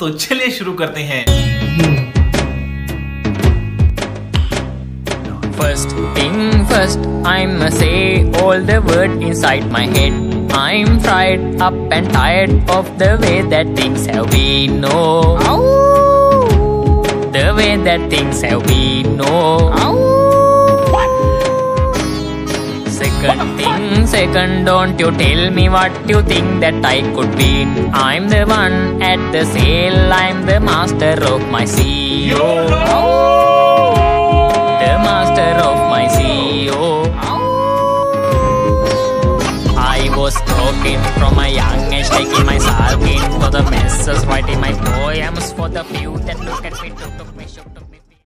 तो चलिए शुरू करते हैं First thing first, I'ma say all the word inside my head. I'm fried up and tired of the way that things have been. No, the way that things have been. No. Second thing, second, don't you tell me what you think that I could be. I'm the one at the sail, I'm the master of my sea. CEO. The master of my CEO. I was talking from a young age, taking my salkin for the masses, writing my poems for the few that look at me. Tuk, tuk,